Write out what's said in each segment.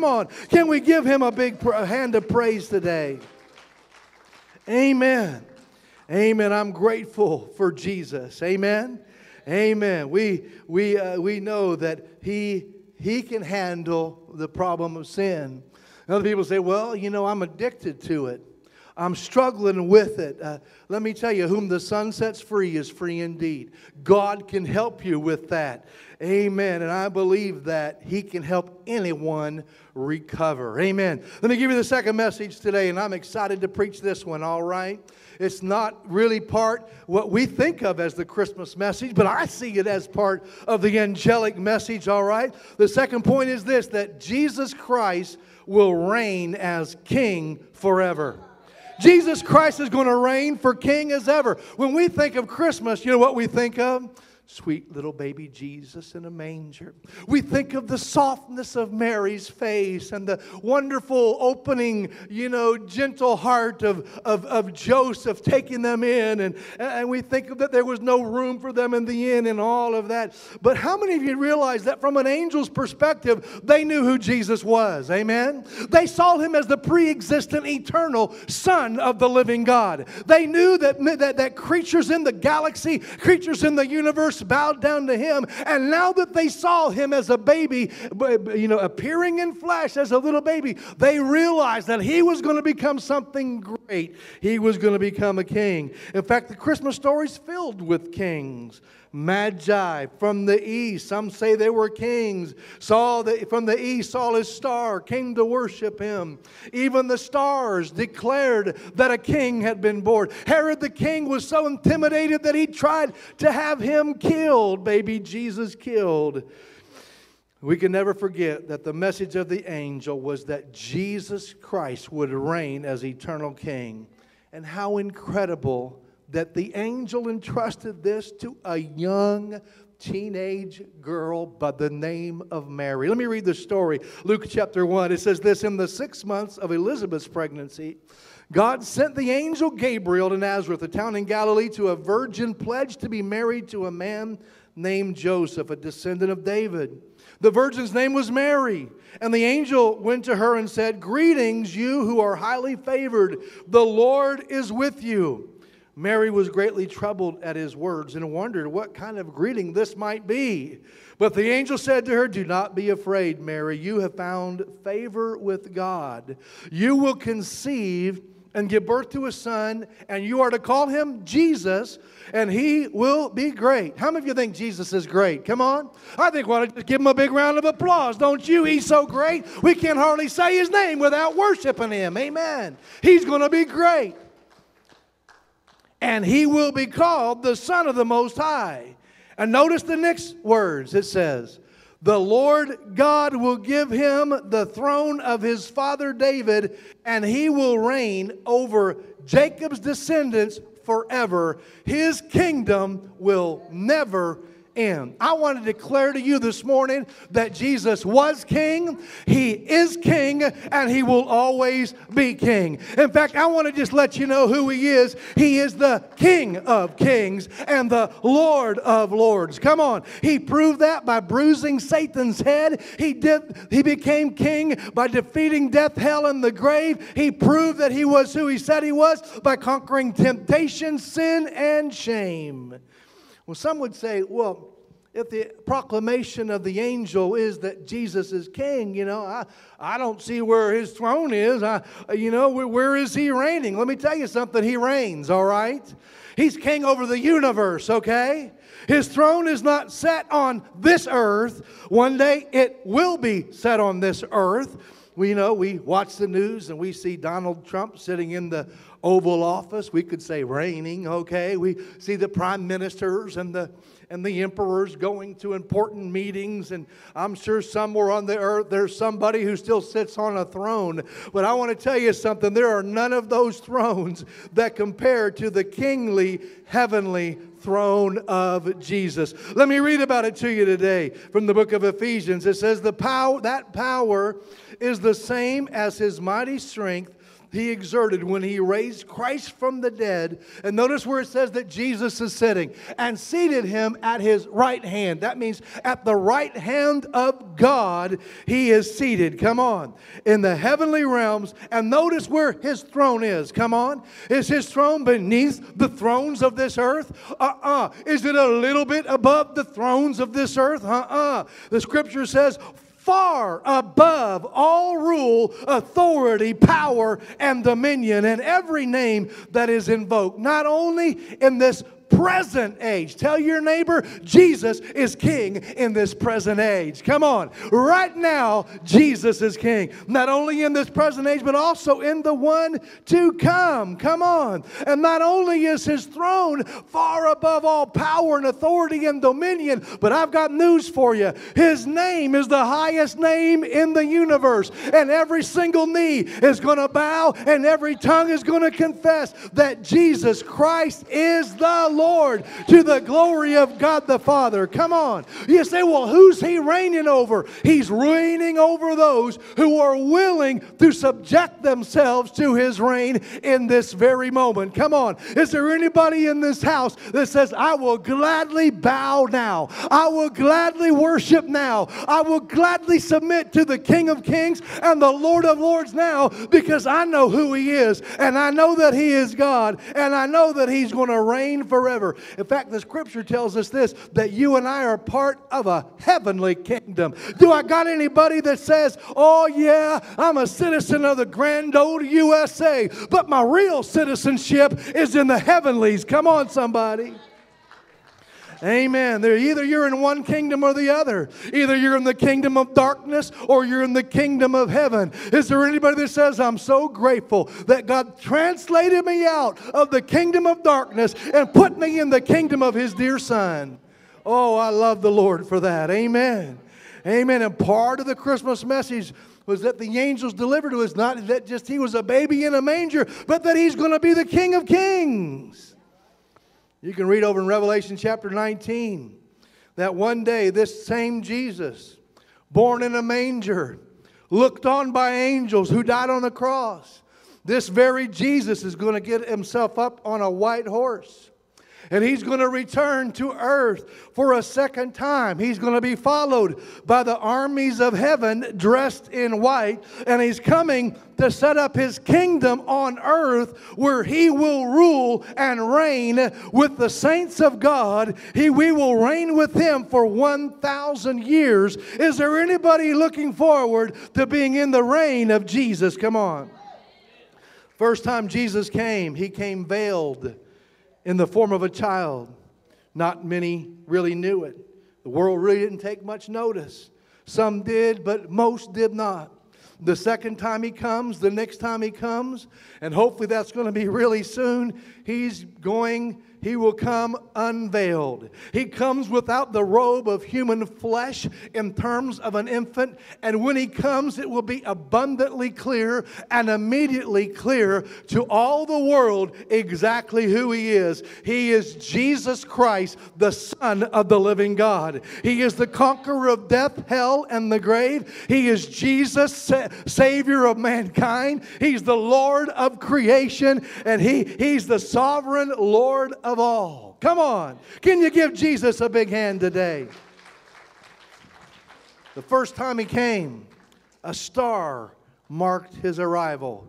Come on. Can we give him a big hand of praise today? Amen. Amen. I'm grateful for Jesus. Amen. Amen. We, we, uh, we know that he, he can handle the problem of sin. Other people say, well, you know, I'm addicted to it. I'm struggling with it. Uh, let me tell you, whom the Son sets free is free indeed. God can help you with that. Amen. And I believe that He can help anyone recover. Amen. Let me give you the second message today, and I'm excited to preach this one, all right? It's not really part what we think of as the Christmas message, but I see it as part of the angelic message, all right? The second point is this that Jesus Christ will reign as king forever. Jesus Christ is going to reign for king as ever. When we think of Christmas, you know what we think of? Sweet little baby Jesus in a manger. We think of the softness of Mary's face and the wonderful opening, you know, gentle heart of, of, of Joseph taking them in. And, and we think of that there was no room for them in the inn and all of that. But how many of you realize that from an angel's perspective, they knew who Jesus was? Amen? They saw him as the pre existent, eternal Son of the living God. They knew that, that, that creatures in the galaxy, creatures in the universe, bowed down to him. And now that they saw him as a baby, you know, appearing in flesh as a little baby, they realized that he was going to become something great. He was going to become a king. In fact, the Christmas story is filled with kings magi from the east. Some say they were kings. Saw the, from the east saw his star, came to worship him. Even the stars declared that a king had been born. Herod the king was so intimidated that he tried to have him killed, baby Jesus killed. We can never forget that the message of the angel was that Jesus Christ would reign as eternal king. And how incredible that the angel entrusted this to a young teenage girl by the name of Mary. Let me read the story. Luke chapter 1. It says this In the six months of Elizabeth's pregnancy, God sent the angel Gabriel to Nazareth, a town in Galilee, to a virgin pledged to be married to a man named Joseph, a descendant of David. The virgin's name was Mary. And the angel went to her and said, Greetings, you who are highly favored. The Lord is with you. Mary was greatly troubled at his words and wondered what kind of greeting this might be. But the angel said to her, Do not be afraid, Mary. You have found favor with God. You will conceive and give birth to a son, and you are to call him Jesus, and he will be great. How many of you think Jesus is great? Come on. I think we ought to give him a big round of applause, don't you? He's so great, we can't hardly say his name without worshiping him. Amen. He's going to be great and he will be called the Son of the Most High. And notice the next words it says, The Lord God will give him the throne of his father David, and he will reign over Jacob's descendants forever. His kingdom will never end. I want to declare to you this morning that Jesus was king, he is king, and he will always be king. In fact, I want to just let you know who he is. He is the King of kings and the Lord of lords. Come on. He proved that by bruising Satan's head. He did he became king by defeating death, hell and the grave. He proved that he was who he said he was by conquering temptation, sin and shame. Well, some would say, well, if the proclamation of the angel is that Jesus is king, you know, I, I don't see where his throne is. I, you know, where, where is he reigning? Let me tell you something. He reigns, all right? He's king over the universe, okay? His throne is not set on this earth. One day it will be set on this earth. We know we watch the news and we see Donald Trump sitting in the Oval Office. We could say reigning, okay? We see the prime ministers and the and the emperors going to important meetings, and I'm sure somewhere on the earth there's somebody who still sits on a throne. But I want to tell you something there are none of those thrones that compare to the kingly, heavenly throne of Jesus. Let me read about it to you today from the book of Ephesians. It says, the power, That power is the same as his mighty strength he exerted when he raised Christ from the dead. And notice where it says that Jesus is sitting and seated him at his right hand. That means at the right hand of God, he is seated. Come on. In the heavenly realms. And notice where his throne is. Come on. Is his throne beneath the thrones of this earth? Uh uh-uh. uh. Is it a little bit above the thrones of this earth? Uh uh. The scripture says, far above all rule, authority, power, and dominion, and every name that is invoked, not only in this present age. Tell your neighbor, Jesus is king in this present age. Come on. Right now, Jesus is king. Not only in this present age, but also in the one to come. Come on. And not only is his throne far above all power and authority and dominion, but I've got news for you. His name is the highest name in the universe. And every single knee is going to bow and every tongue is going to confess that Jesus Christ is the Lord to the glory of God the Father. Come on. You say, well, who's he reigning over? He's reigning over those who are willing to subject themselves to his reign in this very moment. Come on. Is there anybody in this house that says, I will gladly bow now? I will gladly worship now. I will gladly submit to the King of Kings and the Lord of Lords now because I know who he is and I know that he is God and I know that he's going to reign forever forever. In fact, the scripture tells us this that you and I are part of a heavenly kingdom. Do I got anybody that says, oh, yeah, I'm a citizen of the grand old USA, but my real citizenship is in the heavenlies? Come on, somebody. Amen. They're either you're in one kingdom or the other. Either you're in the kingdom of darkness or you're in the kingdom of heaven. Is there anybody that says, I'm so grateful that God translated me out of the kingdom of darkness and put me in the kingdom of His dear Son? Oh, I love the Lord for that. Amen. Amen. And part of the Christmas message was that the angels delivered to us not that just he was a baby in a manger, but that he's going to be the King of Kings. You can read over in Revelation chapter 19 that one day this same Jesus, born in a manger, looked on by angels who died on the cross, this very Jesus is going to get himself up on a white horse and he's going to return to earth for a second time. He's going to be followed by the armies of heaven dressed in white, and he's coming to set up his kingdom on earth where he will rule and reign with the saints of God. He, we will reign with him for 1,000 years. Is there anybody looking forward to being in the reign of Jesus? Come on. First time Jesus came, he came veiled in the form of a child. Not many really knew it. The world really didn't take much notice. Some did, but most did not. The second time he comes, the next time he comes, and hopefully that's going to be really soon, he's going he will come unveiled. He comes without the robe of human flesh in terms of an infant. And when he comes, it will be abundantly clear and immediately clear to all the world exactly who he is. He is Jesus Christ, the Son of the living God. He is the conqueror of death, hell, and the grave. He is Jesus, sa- Savior of mankind. He's the Lord of creation, and he, He's the sovereign Lord of of all. Come on. Can you give Jesus a big hand today? The first time he came, a star marked his arrival.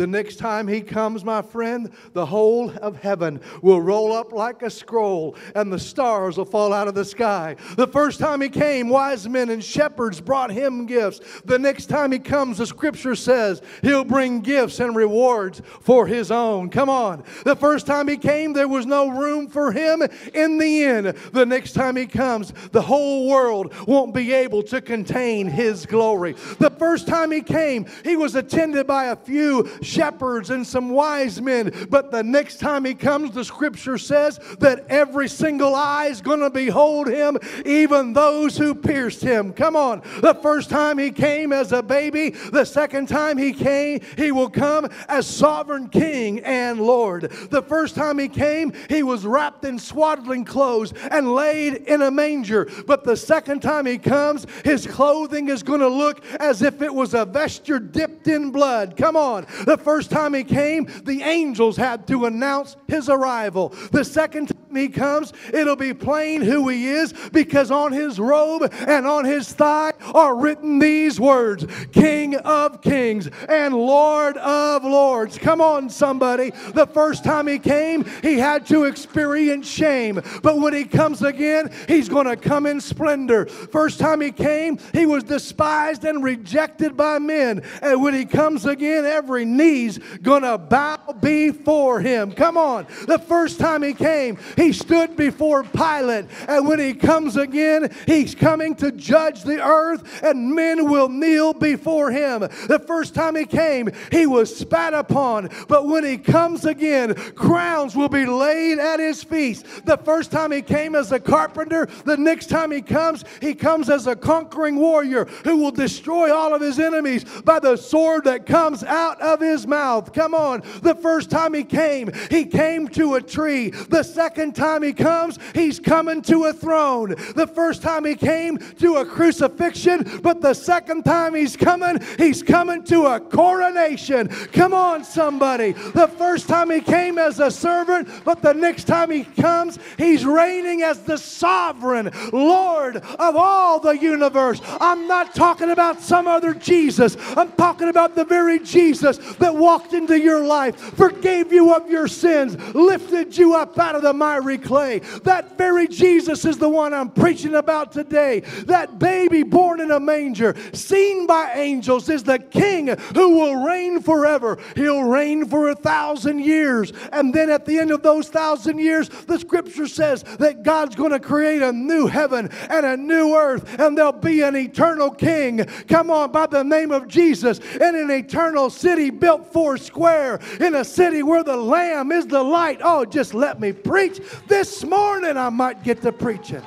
The next time he comes, my friend, the whole of heaven will roll up like a scroll and the stars will fall out of the sky. The first time he came, wise men and shepherds brought him gifts. The next time he comes, the scripture says he'll bring gifts and rewards for his own. Come on. The first time he came, there was no room for him in the inn. The next time he comes, the whole world won't be able to contain his glory. The first time he came, he was attended by a few shepherds and some wise men. But the next time he comes, the scripture says that every single eye is going to behold him, even those who pierced him. Come on. The first time he came as a baby, the second time he came, he will come as sovereign king and Lord. The first time he came, he was wrapped in swaddling clothes and laid in a manger. But the second time he comes, his clothing is going to look as if it was a vesture dipped in blood. Come on. The first time he came, the angels had to announce his arrival. The second time he comes, it'll be plain who he is because on his robe and on his thigh are written these words King of Kings and Lord of Lords. Come on, somebody. The first time he came, he had to experience shame. But when he comes again, he's going to come in splendor. First time he came, he was despised and rejected by men. And when he comes again, every knee's going to bow before him. Come on. The first time he came, he stood before Pilate. And when he comes again, he's coming to judge the earth, and men will kneel before him. The first time he came, he was spat upon. But when he comes again, crowns will be laid at his feet. The first time he came as a carpenter, the next time he comes, he comes as a conquering warrior who will destroy all of his enemies by the sword that comes out of his mouth. Come on. The first time he came, he came to a tree. The second time he comes, he's coming to a throne. The first time he came to a crucifixion, but the second time he's coming, he's coming to a coronation. Come on, somebody. The first time he came as a servant, but the next time he comes, he's reigning as the sovereign Lord of all the universe. I'm not talking about some other Jesus. I'm talking about the very Jesus that walked into your life, forgave you of your sins, lifted you up out of the miry clay. That very Jesus is the one I'm preaching about today. That baby born in a manger, seen by angels, is the king who will reign forever. He'll reign for a thousand years. And then at the end of those thousand years, the scripture says that God's going to create a new heaven and a new earth, and there'll be an eternal king. Come on, by the name of Jesus, in an eternal city built four square, in a city where the Lamb is the light. Oh, just let me preach. This morning I might get to preaching.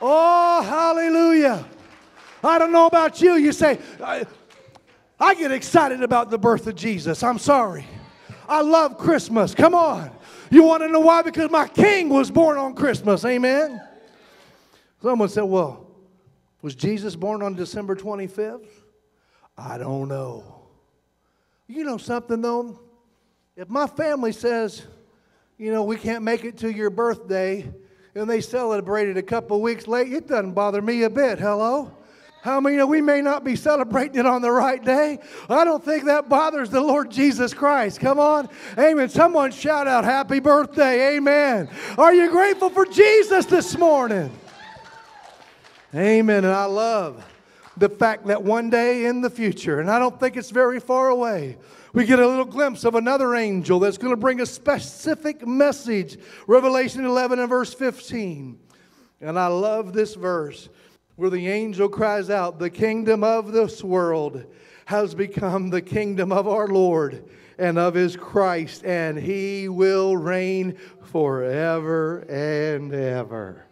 Oh, hallelujah. I don't know about you. You say, I, I get excited about the birth of Jesus. I'm sorry. I love Christmas. Come on. You want to know why? Because my king was born on Christmas. Amen. Someone said, Well, was Jesus born on December 25th? I don't know. You know something, though? If my family says, you know, we can't make it to your birthday, and they celebrate it a couple weeks late, it doesn't bother me a bit. Hello? How many you know we may not be celebrating it on the right day? I don't think that bothers the Lord Jesus Christ. Come on. Amen. Someone shout out happy birthday. Amen. Are you grateful for Jesus this morning? Amen. And I love the fact that one day in the future, and I don't think it's very far away, we get a little glimpse of another angel that's going to bring a specific message. Revelation 11 and verse 15. And I love this verse where the angel cries out, The kingdom of this world has become the kingdom of our Lord and of his Christ, and he will reign forever and ever.